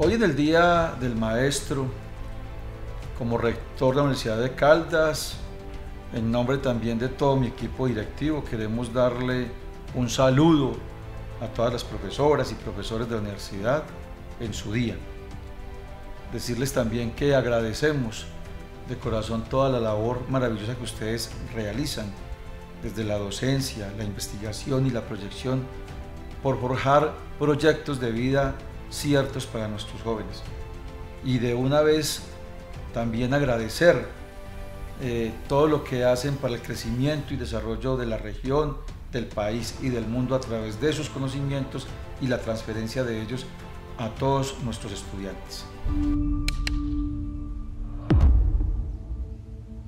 Hoy en el Día del Maestro, como rector de la Universidad de Caldas, en nombre también de todo mi equipo directivo, queremos darle un saludo a todas las profesoras y profesores de la universidad en su día. Decirles también que agradecemos de corazón toda la labor maravillosa que ustedes realizan desde la docencia, la investigación y la proyección por forjar proyectos de vida ciertos para nuestros jóvenes. Y de una vez también agradecer eh, todo lo que hacen para el crecimiento y desarrollo de la región, del país y del mundo a través de sus conocimientos y la transferencia de ellos a todos nuestros estudiantes.